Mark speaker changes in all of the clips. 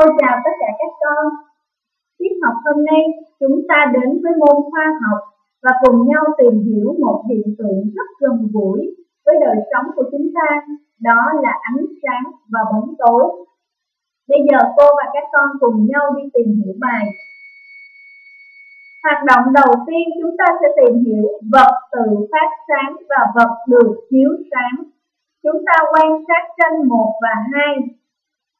Speaker 1: Cô chào tất cả các con. Tiết học hôm nay chúng ta đến với môn khoa học và cùng nhau tìm hiểu một hiện tượng rất gần gũi với đời sống của chúng ta, đó là ánh sáng và bóng tối. Bây giờ cô và các con cùng nhau đi tìm hiểu bài. Hoạt động đầu tiên chúng ta sẽ tìm hiểu vật tự phát sáng và vật được chiếu sáng. Chúng ta quan sát tranh 1 và 2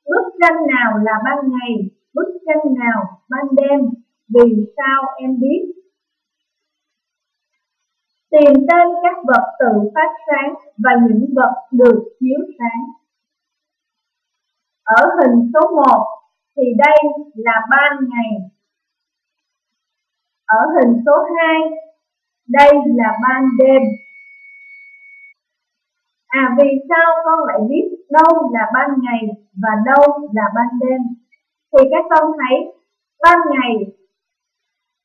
Speaker 1: Bức tranh nào là ban ngày, bức tranh nào ban đêm, vì sao em biết? Tìm tên các vật tự phát sáng và những vật được chiếu sáng. Ở hình số 1 thì đây là ban ngày. Ở hình số 2 đây là ban đêm. À vì sao con lại biết đâu là ban ngày và đâu là ban đêm? Thì các con thấy ban ngày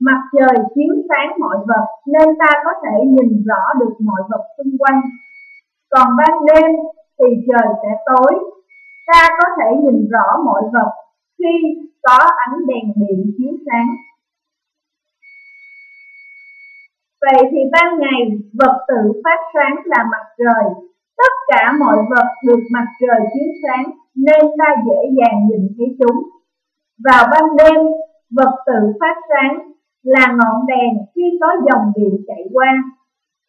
Speaker 1: mặt trời chiếu sáng mọi vật nên ta có thể nhìn rõ được mọi vật xung quanh. Còn ban đêm thì trời sẽ tối, ta có thể nhìn rõ mọi vật khi có ánh đèn điện chiếu sáng. Vậy thì ban ngày vật tự phát sáng là mặt trời Tất cả mọi vật được mặt trời chiếu sáng nên ta dễ dàng nhìn thấy chúng. Vào ban đêm, vật tự phát sáng là ngọn đèn khi có dòng điện chạy qua.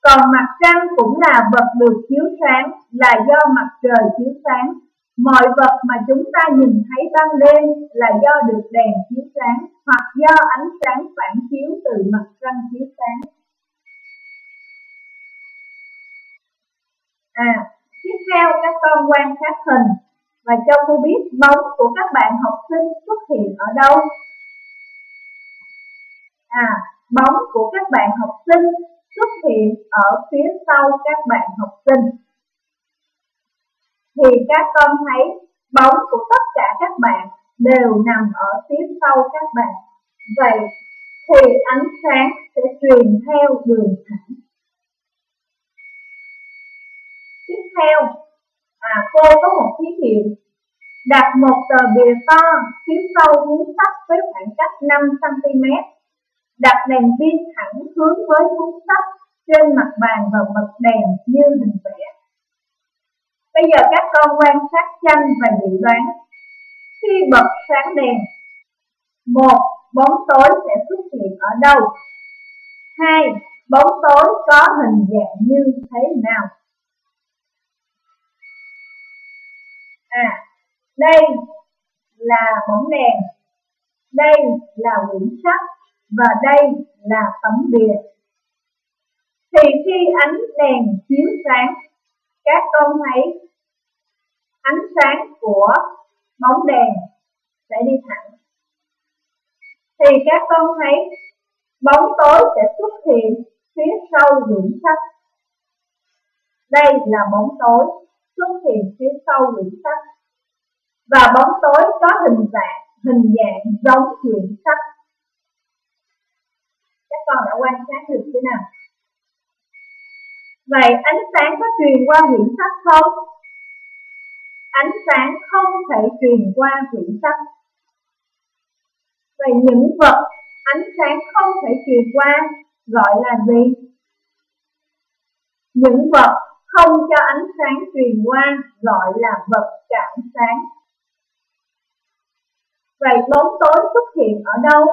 Speaker 1: Còn mặt trăng cũng là vật được chiếu sáng là do mặt trời chiếu sáng. Mọi vật mà chúng ta nhìn thấy ban đêm là do được đèn chiếu sáng hoặc do ánh sáng phản chiếu từ mặt trăng chiếu À, tiếp theo các con quan sát hình và cho cô biết bóng của các bạn học sinh xuất hiện ở đâu. À, bóng của các bạn học sinh xuất hiện ở phía sau các bạn học sinh. Thì các con thấy bóng của tất cả các bạn đều nằm ở phía sau các bạn. Vậy thì ánh sáng sẽ truyền theo đường thẳng. Tiếp theo, à, cô có một thí nghiệm. Đặt một tờ bìa to phía sau cuốn sách với khoảng cách 5cm đặt đèn pin thẳng hướng với cuốn sách trên mặt bàn và bật đèn như hình vẽ. Bây giờ các con quan sát tranh và dự đoán. Khi bật sáng đèn một bóng tối sẽ xuất hiện ở đâu? Hai bóng tối có hình dạng như thế nào? À, đây là bóng đèn, đây là quyển sách và đây là tấm bìa. Thì khi ánh đèn chiếu sáng, các con thấy ánh sáng của bóng đèn sẽ đi thẳng. Thì các con thấy bóng tối sẽ xuất hiện phía sau quyển sách. Đây là bóng tối xuất hiện phía sau quyển sách. Và bóng tối có hình dạng hình dạng giống quyển sách. Các con đã quan sát được thế nào? Vậy ánh sáng có truyền qua quyển sách không? Ánh sáng không thể truyền qua quyển sách. Vậy những vật, ánh sáng không thể truyền qua gọi là gì? Những vật không cho ánh sáng truyền qua gọi là vật cản sáng. Vậy bóng tối xuất hiện ở đâu?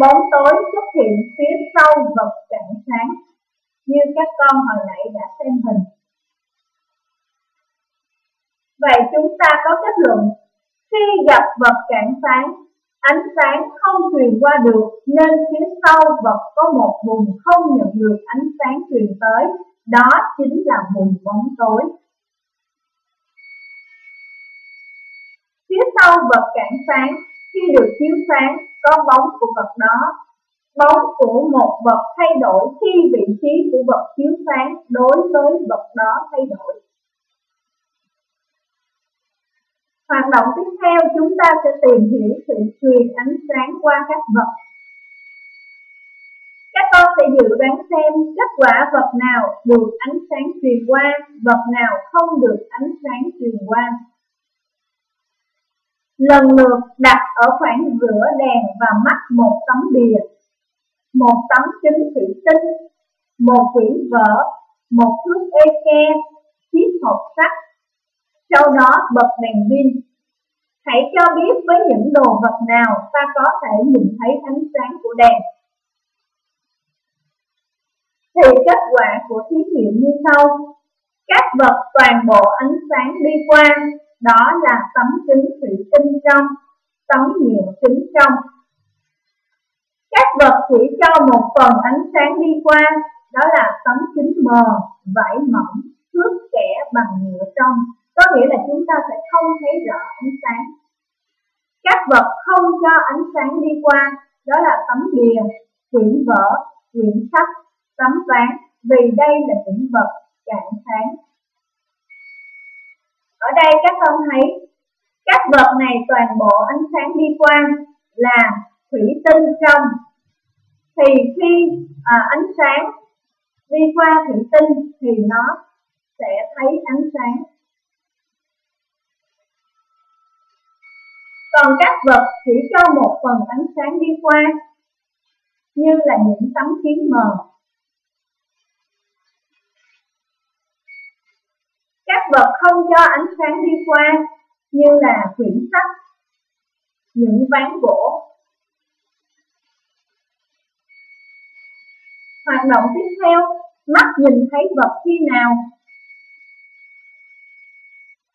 Speaker 1: Bóng tối xuất hiện phía sau vật cản sáng, như các con hồi nãy đã xem hình. Vậy chúng ta có kết luận, khi gặp vật cản sáng, ánh sáng không truyền qua được nên phía sau vật có một vùng không nhận được ánh sáng truyền tới đó chính là vùng bóng tối. Phía sau vật cản sáng, khi được chiếu sáng, có bóng của vật đó. Bóng của một vật thay đổi khi vị trí của vật chiếu sáng đối với vật đó thay đổi. Hoạt động tiếp theo chúng ta sẽ tìm hiểu sự truyền ánh sáng qua các vật thể sẽ dự đoán xem kết quả vật nào được ánh sáng truyền qua, vật nào không được ánh sáng truyền qua. lần lượt đặt ở khoảng giữa đèn và mắt một tấm bìa, một tấm kính thủy tinh, một quyển vở, một thước eke, chiếc hộp sắt. Sau đó bật đèn pin. Hãy cho biết với những đồ vật nào ta có thể nhìn thấy ánh sáng của đèn. Thì kết quả của thí nghiệm như sau. Các vật toàn bộ ánh sáng đi qua đó là tấm kính thủy tinh trong, tấm nhựa kính trong. Các vật chỉ cho một phần ánh sáng đi qua, đó là tấm kính mờ, vải mỏng, thước kẻ bằng nhựa trong, có nghĩa là chúng ta sẽ không thấy rõ ánh sáng. Các vật không cho ánh sáng đi qua, đó là tấm bìa, quyển vở, quyển sách, tấm ván, vì đây là những vật cạn sáng ở đây các con thấy các vật này toàn bộ ánh sáng đi qua là thủy tinh trong. Thì khi à, ánh sáng đi qua thủy tinh thì nó sẽ thấy ánh sáng. Còn các vật chỉ cho một phần ánh sáng đi qua như là những tấm kiến mờ. Vật không cho ánh sáng đi qua như là quyển sách, những ván gỗ. Hoạt động tiếp theo, mắt nhìn thấy vật khi nào?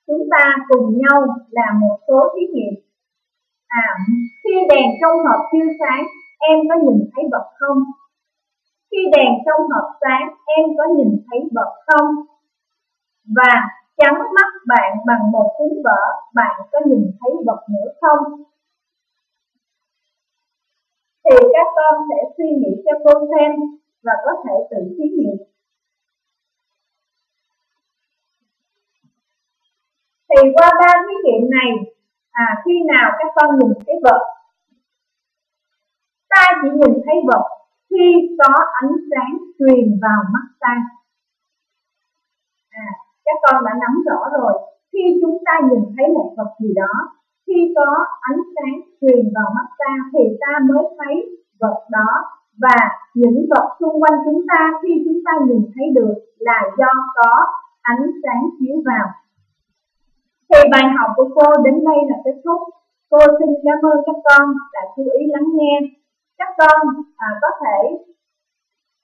Speaker 1: Chúng ta cùng nhau làm một số thí nghiệm. À, khi đèn trong hộp chưa sáng, em có nhìn thấy vật không? Khi đèn trong hộp sáng, em có nhìn thấy vật không? và chắn mắt bạn bằng một cuốn vở, bạn có nhìn thấy vật nữa không? Thì các con sẽ suy nghĩ cho cô xem và có thể tự thí nghiệm. Thì qua ba thí nghiệm này, à, khi nào các con nhìn thấy vật? Ta chỉ nhìn thấy vật khi có ánh sáng truyền vào mắt ta. Con đã nắm rõ rồi. Khi chúng ta nhìn thấy một vật gì đó khi có ánh sáng truyền vào mắt ta thì ta mới thấy vật đó. Và những vật xung quanh chúng ta khi chúng ta nhìn thấy được là do có ánh sáng chiếu vào. Thì bài học của cô đến đây là kết thúc. Cô xin cảm ơn các con đã chú ý lắng nghe. Các con à, có thể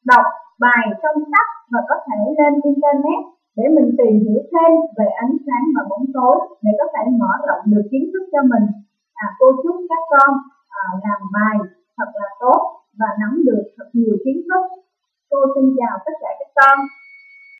Speaker 1: đọc bài trong sách và có thể lên internet để mình tìm hiểu thêm về ánh sáng và bóng tối để có thể mở rộng được kiến thức cho mình. À, cô chúc các con à, làm bài thật là tốt và nắm được thật nhiều kiến thức. Cô xin chào tất cả các con.